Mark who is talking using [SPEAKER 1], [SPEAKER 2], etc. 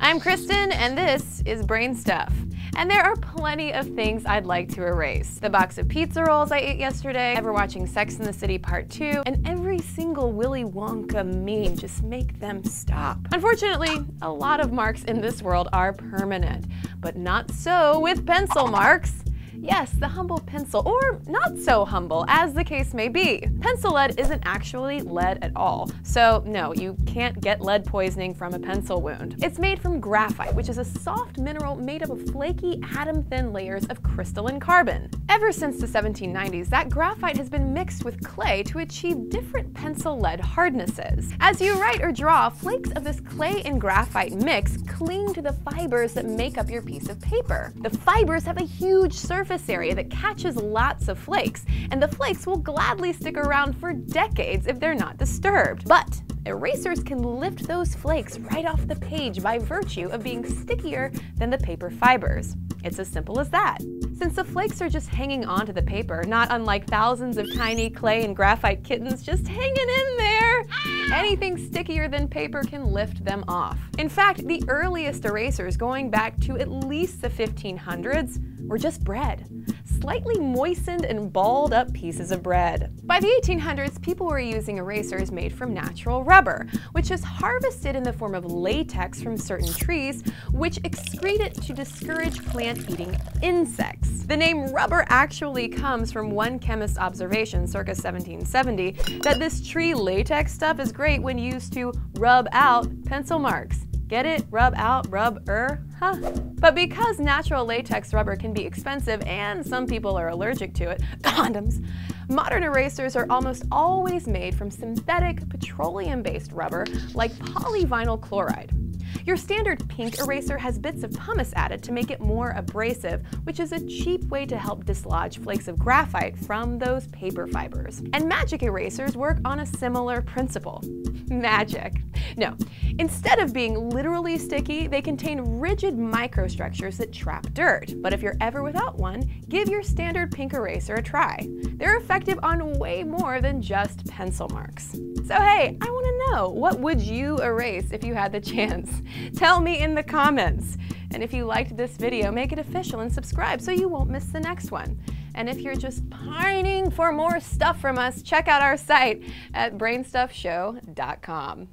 [SPEAKER 1] I'm Cristen, and this is Brain Stuff. And there are plenty of things I'd like to erase. The box of pizza rolls I ate yesterday, ever watching Sex in the City Part 2, and every single Willy Wonka meme. Just make them stop. Unfortunately, a lot of marks in this world are permanent, but not so with pencil marks. Yes, the humble pencil, or not so humble, as the case may be. Pencil lead isn't actually lead at all, so no, you can't get lead poisoning from a pencil wound. It's made from graphite, which is a soft mineral made up of flaky, atom-thin layers of crystalline carbon. Ever since the 1790s, that graphite has been mixed with clay to achieve different pencil lead hardnesses. As you write or draw, flakes of this clay and graphite mix cling to the fibers that make up your piece of paper. The fibers have a huge surface surface area that catches lots of flakes, and the flakes will gladly stick around for decades if they're not disturbed. But erasers can lift those flakes right off the page by virtue of being stickier than the paper fibers. It's as simple as that. Since the flakes are just hanging onto the paper, not unlike thousands of tiny clay and graphite kittens just hanging in there, anything stickier than paper can lift them off. In fact, the earliest erasers going back to at least the 1500s were just bread, slightly moistened and balled up pieces of bread. By the 1800s, people were using erasers made from natural rubber, which is harvested in the form of latex from certain trees, which excrete it to discourage plant-eating insects. The name rubber actually comes from one chemist's observation circa 1770 that this tree latex stuff is great when used to rub out pencil marks. Get it? Rub out, rub er? Huh. But because natural latex rubber can be expensive and some people are allergic to it, condoms, modern erasers are almost always made from synthetic petroleum-based rubber like polyvinyl chloride. Your standard pink eraser has bits of pumice added to make it more abrasive, which is a cheap way to help dislodge flakes of graphite from those paper fibers. And magic erasers work on a similar principle. Magic. No, instead of being literally sticky, they contain rigid microstructures that trap dirt. But if you're ever without one, give your standard pink eraser a try. They're effective on way more than just pencil marks. So hey, I want to know, what would you erase if you had the chance? Tell me in the comments. And if you liked this video, make it official and subscribe so you won't miss the next one. And if you're just pining for more stuff from us, check out our site at brainstuffshow.com.